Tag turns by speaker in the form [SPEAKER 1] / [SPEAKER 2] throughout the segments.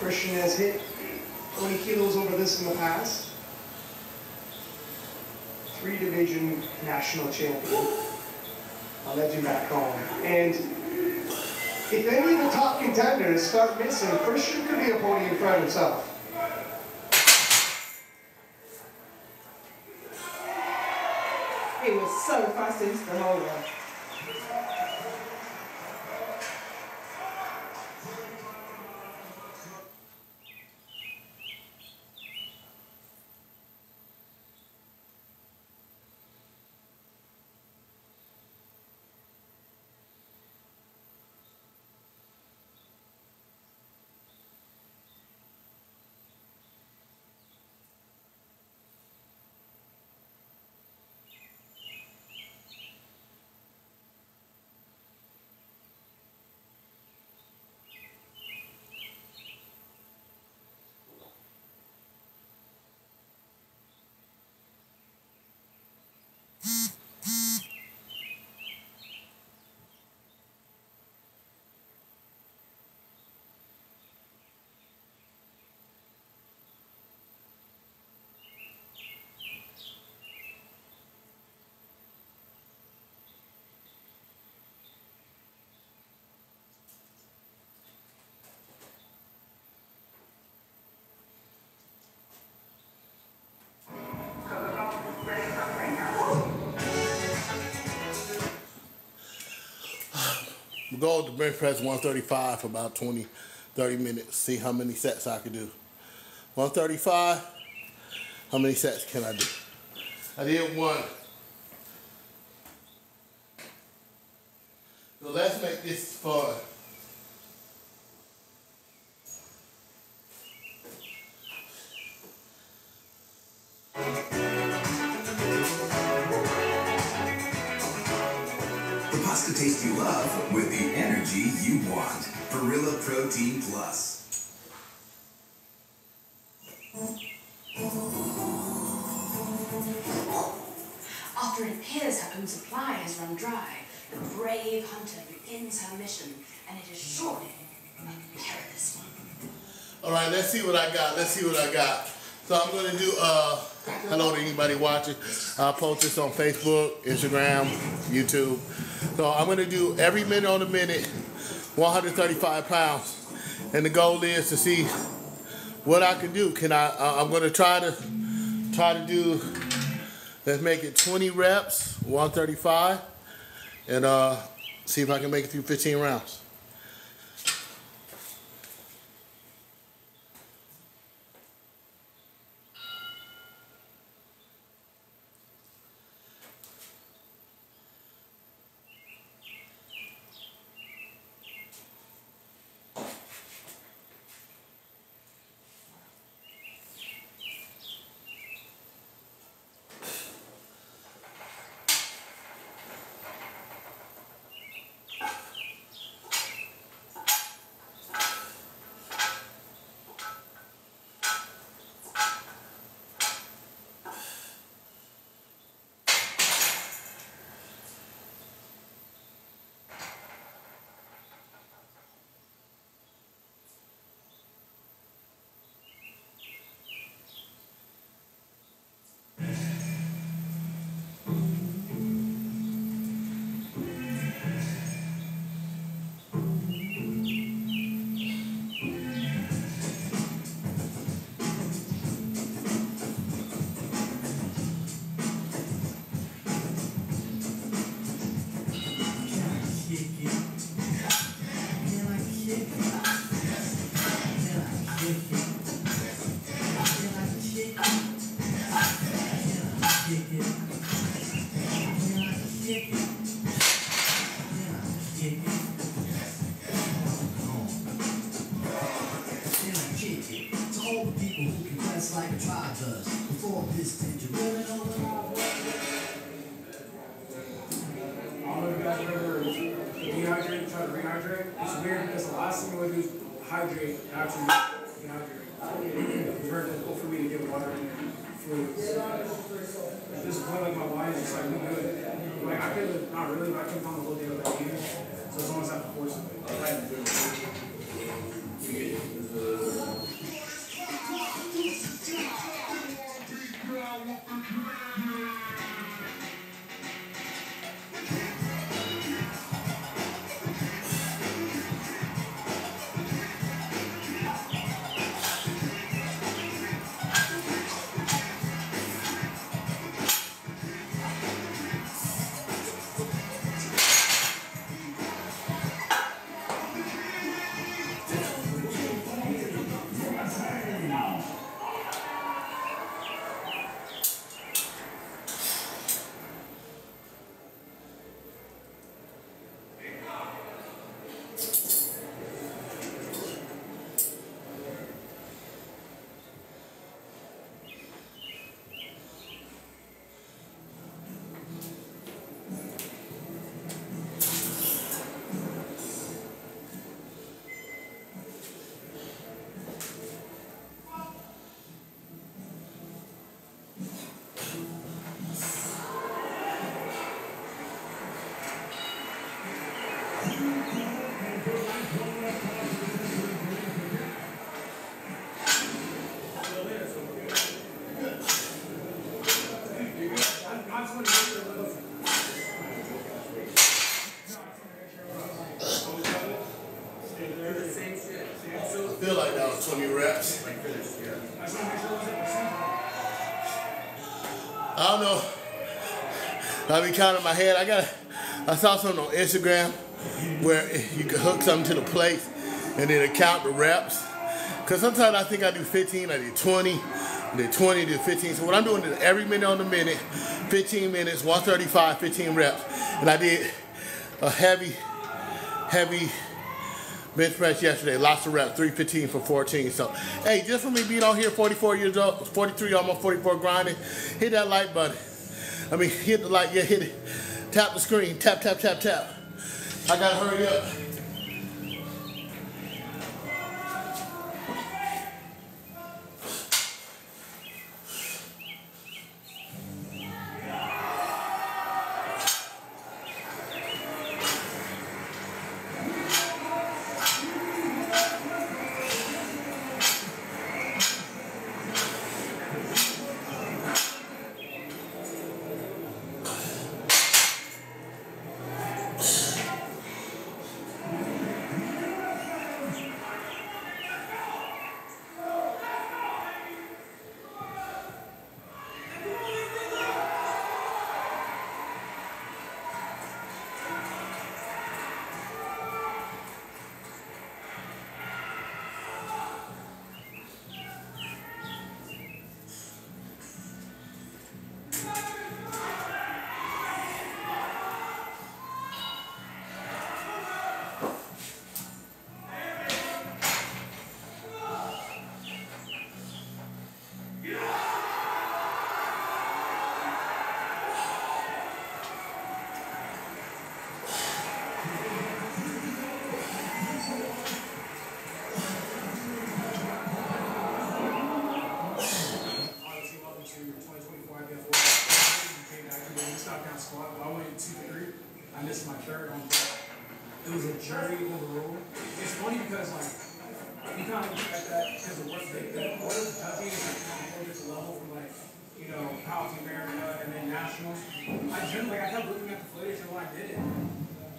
[SPEAKER 1] Christian has hit 20 kilos over this in the past. Three division national champion. A legend back home. And if any of the top contenders start missing, Christian could be a podium threat himself.
[SPEAKER 2] It was so fast into the whole
[SPEAKER 3] holder. Goal to bench press 135 for about 20, 30 minutes. See how many sets I can do. 135, how many sets can I do? I did one. So let's make this fun.
[SPEAKER 4] Taste you love with the energy you want. Barilla Protein Plus.
[SPEAKER 5] After it appears her own supply has run dry, the brave hunter begins her mission, and it is surely a perilous one.
[SPEAKER 3] All right, let's see what I got. Let's see what I got. So I'm gonna do. Uh, hello to anybody watching. I'll post this on Facebook, Instagram, YouTube. So I'm gonna do every minute on the minute, 135 pounds, and the goal is to see what I can do. Can I? Uh, I'm gonna try to try to do. Let's make it 20 reps, 135, and uh, see if I can make it through 15 rounds.
[SPEAKER 6] This, I
[SPEAKER 7] all of you guys ever dehydrate, try to rehydrate. It's weird because the last thing you want to do is hydrate, actually dehydrate. It's very difficult for me to get water and fluids. At this point, like my body is like, no good. Like I could, not really, but I can come it wasn't percent.
[SPEAKER 3] I don't know. I be counting my head. I got. I saw something on Instagram where you could hook something to the plate and then count the reps. Cause sometimes I think I do 15, I do 20, I do 20, do 15. So what I'm doing is every minute on the minute, 15 minutes, 135, 15 reps, and I did a heavy, heavy bench press yesterday, lots of reps, 315 for 14. So, hey, just for me being on here, 44 years old, 43, almost 44, grinding, hit that like button. I mean, hit the like, yeah, hit it. Tap the screen, tap, tap, tap, tap. I gotta hurry up.
[SPEAKER 7] Third on It was a journey overall. It's funny because like you kind of at that because of what they the order of is like kind of whole different level from like you know Powerlifting America and then nationals. I generally I kept looking at the footage and when I did it,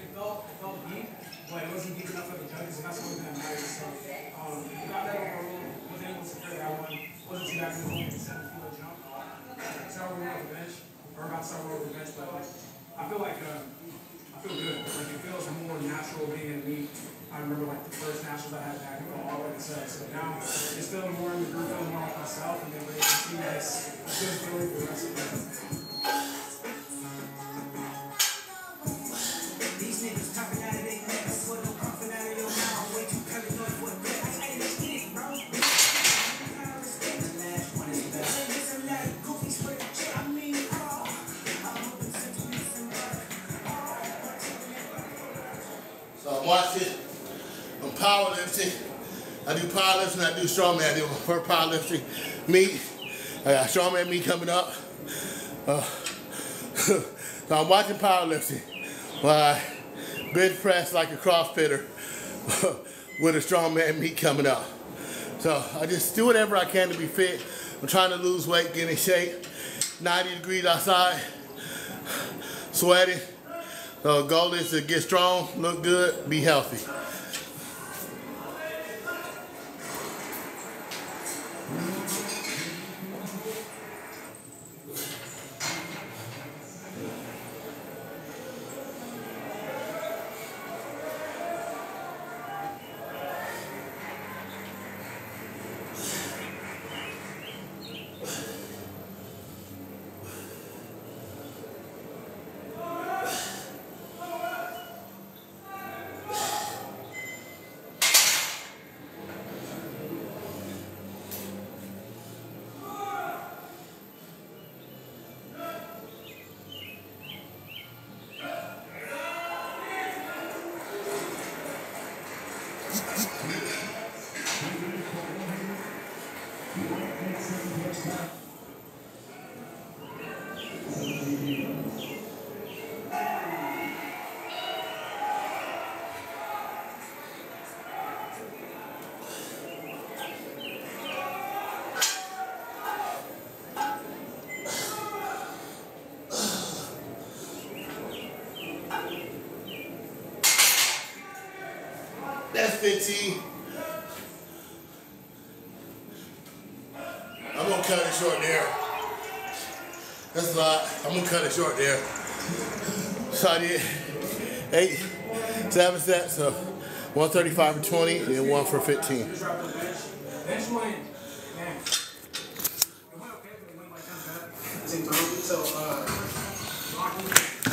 [SPEAKER 7] it felt it felt deep, but it wasn't deep enough for the judges, and that's the only thing that matters. So um, we got that overall. Wasn't able to secure that one. Wasn't too bad because it was only a seven kilo jump. Several more off the bench, or about several over the bench, but like I feel like uh, I feel good. Like it feels more natural being in me. I remember like the first nationals I had back, it felt all like set. So now it's feeling more in the group, feeling more like myself, and then to see for the rest of the year.
[SPEAKER 6] These niggas talking out of their necks, put no puffing out of your mouth. Way too curly, know that. Hey, let's get it, bro. The last one is best. It's a lot of goofy swear to check. I mean, oh, I'm work.
[SPEAKER 3] So I'm watching, I'm powerlifting. I do powerlifting, I do strongman. I do first powerlifting meet. I got strongman meet coming up. Uh, so I'm watching powerlifting while I bench press like a crossfitter with a strongman meet coming up. So I just do whatever I can to be fit. I'm trying to lose weight, get in shape. 90 degrees outside, sweating. So goal is to get strong, look good, be healthy. That's 15. I'm gonna cut it short there. That's a lot. I'm gonna cut it short there. So I did eight, seven sets of 135 for 20 and one for 15.
[SPEAKER 7] Just drop